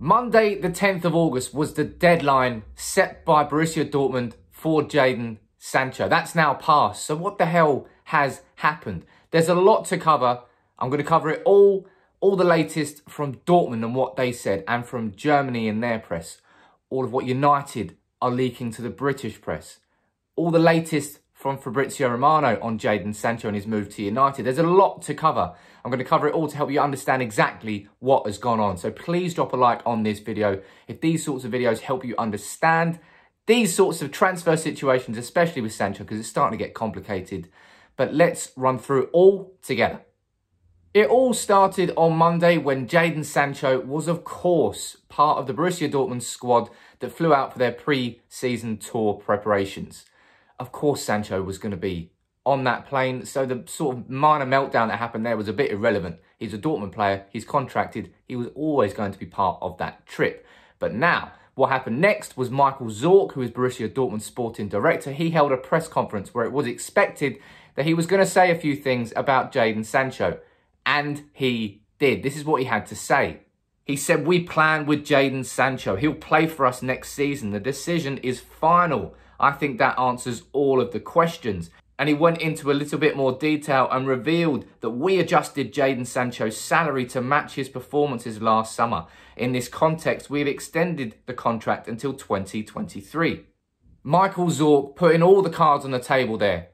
Monday, the 10th of August, was the deadline set by Borussia Dortmund for Jadon Sancho. That's now passed. So, what the hell has happened? There's a lot to cover. I'm going to cover it all, all the latest from Dortmund and what they said, and from Germany and their press. All of what United are leaking to the British press. All the latest from Fabrizio Romano on Jadon Sancho and his move to United. There's a lot to cover. I'm going to cover it all to help you understand exactly what has gone on. So please drop a like on this video if these sorts of videos help you understand these sorts of transfer situations, especially with Sancho, because it's starting to get complicated. But let's run through all together. It all started on Monday when Jadon Sancho was, of course, part of the Borussia Dortmund squad that flew out for their pre-season tour preparations of course Sancho was going to be on that plane. So the sort of minor meltdown that happened there was a bit irrelevant. He's a Dortmund player. He's contracted. He was always going to be part of that trip. But now, what happened next was Michael Zorc, who is Borussia Dortmund sporting director. He held a press conference where it was expected that he was going to say a few things about Jadon Sancho. And he did. This is what he had to say. He said, we plan with Jadon Sancho. He'll play for us next season. The decision is final. I think that answers all of the questions. And he went into a little bit more detail and revealed that we adjusted Jadon Sancho's salary to match his performances last summer. In this context, we've extended the contract until 2023. Michael Zorc putting all the cards on the table there.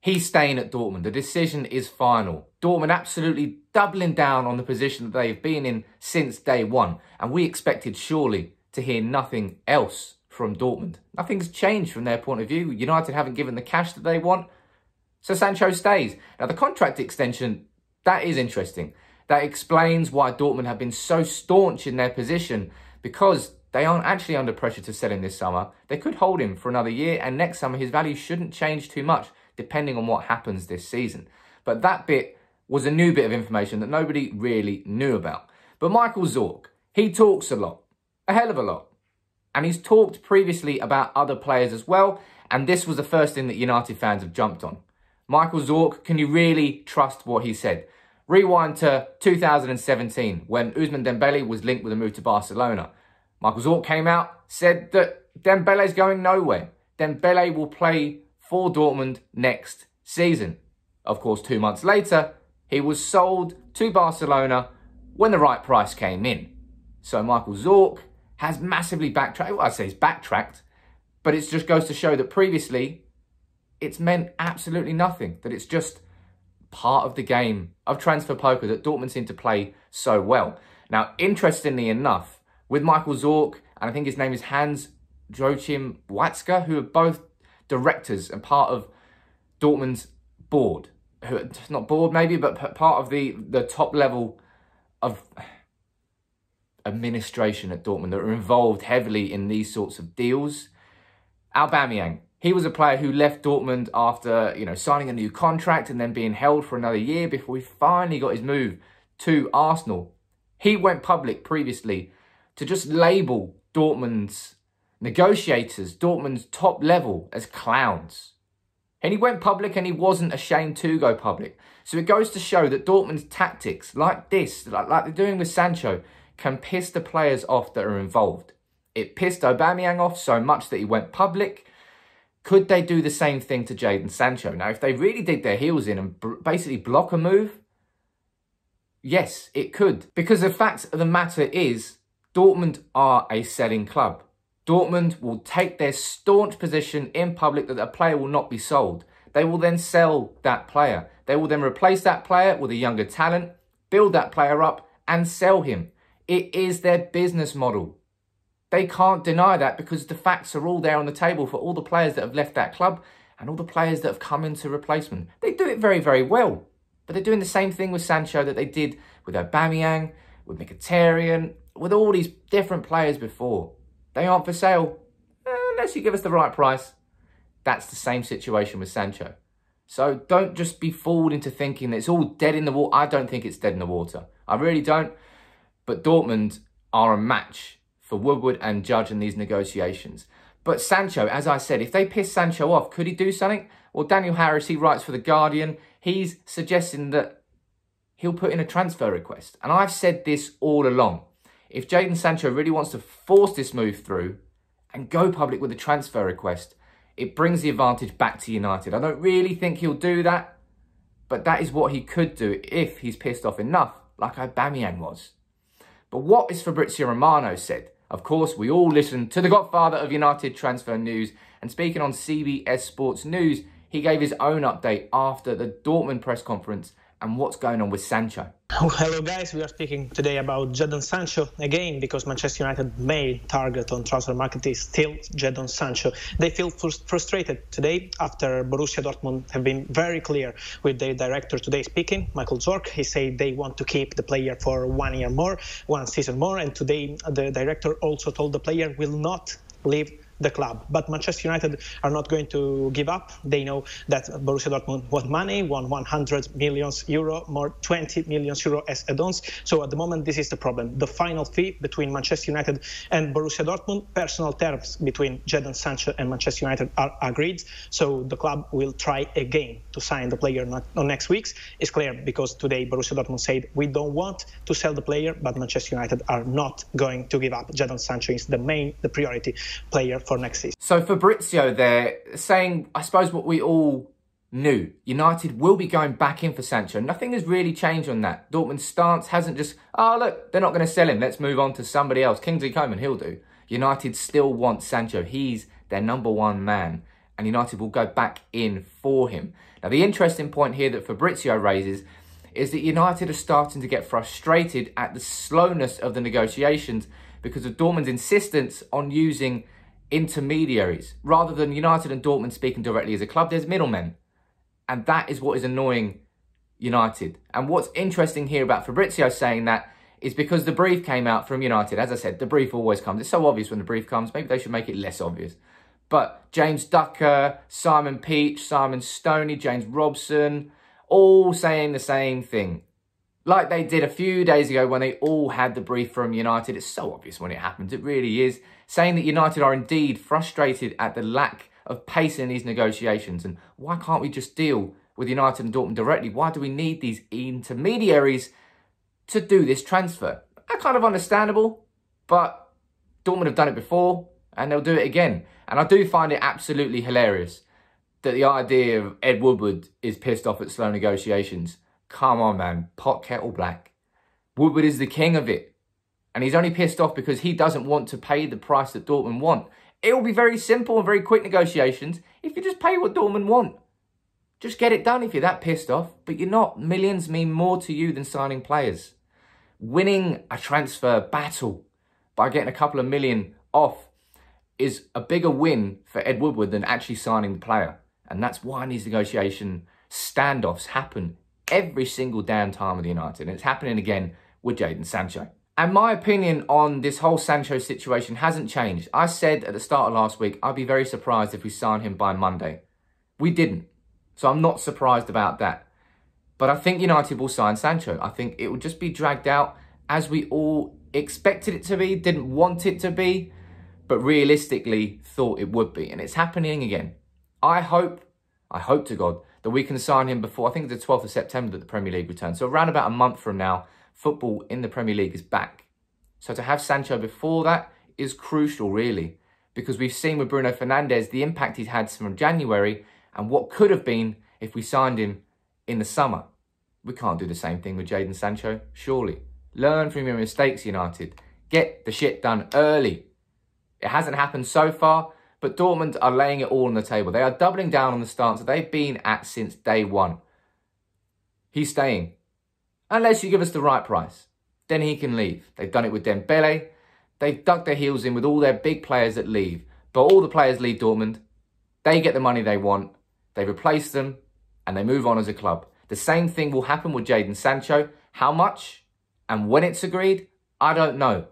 He's staying at Dortmund. The decision is final. Dortmund absolutely doubling down on the position that they've been in since day one. And we expected surely to hear nothing else from Dortmund. Nothing's changed from their point of view. United haven't given the cash that they want. So Sancho stays. Now, the contract extension, that is interesting. That explains why Dortmund have been so staunch in their position because they aren't actually under pressure to sell him this summer. They could hold him for another year, and next summer his value shouldn't change too much depending on what happens this season. But that bit was a new bit of information that nobody really knew about. But Michael Zorc, he talks a lot, a hell of a lot. And he's talked previously about other players as well. And this was the first thing that United fans have jumped on. Michael Zorc, can you really trust what he said? Rewind to 2017 when Ousmane Dembele was linked with a move to Barcelona. Michael Zorc came out, said that Dembele's going nowhere. Dembele will play for Dortmund next season. Of course, two months later, he was sold to Barcelona when the right price came in. So Michael Zorc has massively backtracked. Well, I say he's backtracked, but it just goes to show that previously it's meant absolutely nothing. That it's just part of the game of transfer poker that Dortmund seem to play so well. Now, interestingly enough, with Michael Zorc, and I think his name is Hans Joachim Watzke, who are both directors and part of Dortmund's board. Who, not board maybe, but part of the, the top level of administration at Dortmund that are involved heavily in these sorts of deals. Aubameyang, he was a player who left Dortmund after, you know, signing a new contract and then being held for another year before he finally got his move to Arsenal. He went public previously to just label Dortmund's negotiators, Dortmund's top level as clowns. And he went public and he wasn't ashamed to go public. So it goes to show that Dortmund's tactics, like this, like, like they're doing with Sancho, can piss the players off that are involved. It pissed Aubameyang off so much that he went public. Could they do the same thing to Jadon Sancho? Now, if they really dig their heels in and basically block a move, yes, it could. Because the fact of the matter is, Dortmund are a selling club. Dortmund will take their staunch position in public that a player will not be sold. They will then sell that player. They will then replace that player with a younger talent, build that player up, and sell him. It is their business model. They can't deny that because the facts are all there on the table for all the players that have left that club and all the players that have come into replacement. They do it very, very well. But they're doing the same thing with Sancho that they did with Aubameyang, with Mkhitaryan, with all these different players before. They aren't for sale eh, unless you give us the right price. That's the same situation with Sancho. So don't just be fooled into thinking that it's all dead in the water. I don't think it's dead in the water. I really don't. But Dortmund are a match for Woodward and Judge in these negotiations. But Sancho, as I said, if they piss Sancho off, could he do something? Well, Daniel Harris, he writes for The Guardian. He's suggesting that he'll put in a transfer request. And I've said this all along. if Jadon Sancho really wants to force this move through and go public with a transfer request, it brings the advantage back to United. I don't really think he'll do that, but that is what he could do if he's pissed off enough, like Aubameyang was. But what is Fabrizio Romano said? Of course, we all listen to the godfather of United transfer news, and speaking on CBS Sports News, he gave his own update after the Dortmund press conference and what's going on with Sancho. Oh, hello guys, we are speaking today about Jadon Sancho again because Manchester United main target on transfer market is still Jadon Sancho. They feel frustrated today after Borussia Dortmund have been very clear with their director today speaking, Michael Zorc. He said they want to keep the player for one year more, one season more, and today the director also told the player will not leave the club. But Manchester United are not going to give up. They know that Borussia Dortmund want money, want 100 million euro, more 20 million euro as add-ons. So at the moment, this is the problem. The final fee between Manchester United and Borussia Dortmund, personal terms between Jadon Sancho and Manchester United are agreed. So the club will try again to sign the player not, on next weeks. It's clear because today Borussia Dortmund said we don't want to sell the player, but Manchester United are not going to give up. Jadon Sancho is the main, the priority player for next season. So Fabrizio there saying, I suppose what we all knew, United will be going back in for Sancho. Nothing has really changed on that. Dortmund's stance hasn't just, oh look, they're not going to sell him. Let's move on to somebody else. Kingsley Coman, he'll do. United still want Sancho. He's their number one man. And United will go back in for him. Now, the interesting point here that Fabrizio raises is that United are starting to get frustrated at the slowness of the negotiations because of Dortmund's insistence on using intermediaries. Rather than United and Dortmund speaking directly as a club, there's middlemen. And that is what is annoying United. And what's interesting here about Fabrizio saying that is because the brief came out from United. As I said, the brief always comes. It's so obvious when the brief comes. Maybe they should make it less obvious. But James Ducker, Simon Peach, Simon Stoney, James Robson, all saying the same thing. Like they did a few days ago when they all had the brief from United. It's so obvious when it happens. It really is saying that United are indeed frustrated at the lack of pace in these negotiations. And why can't we just deal with United and Dortmund directly? Why do we need these intermediaries to do this transfer? That kind of understandable, but Dortmund have done it before and they'll do it again. And I do find it absolutely hilarious that the idea of Ed Woodward is pissed off at slow negotiations. Come on, man. Pot kettle black. Woodward is the king of it. And he's only pissed off because he doesn't want to pay the price that Dortmund want. It will be very simple and very quick negotiations if you just pay what Dortmund want. Just get it done if you're that pissed off, but you're not. Millions mean more to you than signing players. Winning a transfer battle by getting a couple of million off is a bigger win for Ed Woodward than actually signing the player. And that's why these negotiation standoffs happen every single damn time with United. And it's happening again with Jadon Sancho. And my opinion on this whole Sancho situation hasn't changed. I said at the start of last week, I'd be very surprised if we sign him by Monday. We didn't. So I'm not surprised about that. But I think United will sign Sancho. I think it will just be dragged out as we all expected it to be, didn't want it to be, but realistically thought it would be. And it's happening again. I hope, I hope to God, that we can sign him before, I think the 12th of September that the Premier League returns. So around about a month from now, football in the Premier League is back. So to have Sancho before that is crucial, really, because we've seen with Bruno Fernandes the impact he's had from January and what could have been if we signed him in the summer. We can't do the same thing with Jadon Sancho, surely. Learn from your mistakes, United. Get the shit done early. It hasn't happened so far, but Dortmund are laying it all on the table. They are doubling down on the stance that they've been at since day one. He's staying. Unless you give us the right price, then he can leave. They've done it with Dembele. They've dug their heels in with all their big players that leave. But all the players leave Dortmund. They get the money they want. They replace them and they move on as a club. The same thing will happen with Jadon Sancho. How much and when it's agreed, I don't know.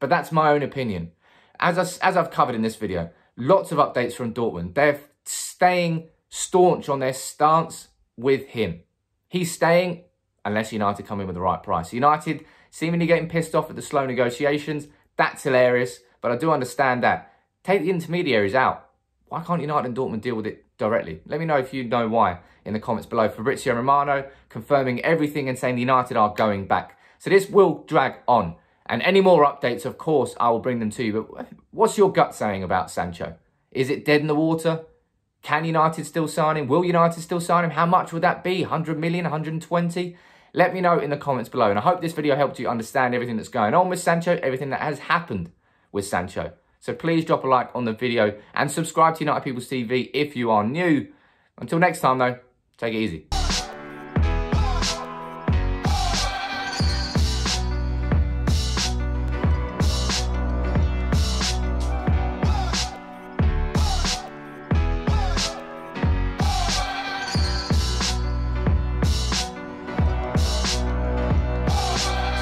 But that's my own opinion. As, I, as I've covered in this video, lots of updates from Dortmund. They're staying staunch on their stance with him. He's staying unless United come in with the right price. United seemingly getting pissed off at the slow negotiations. That's hilarious, but I do understand that. Take the intermediaries out. Why can't United and Dortmund deal with it directly? Let me know if you know why in the comments below. Fabrizio Romano confirming everything and saying the United are going back. So this will drag on. And any more updates, of course, I will bring them to you. But what's your gut saying about Sancho? Is it dead in the water? Can United still sign him? Will United still sign him? How much would that be? 100 million, 120? Let me know in the comments below. And I hope this video helped you understand everything that's going on with Sancho, everything that has happened with Sancho. So please drop a like on the video and subscribe to United People's TV if you are new. Until next time though, take it easy.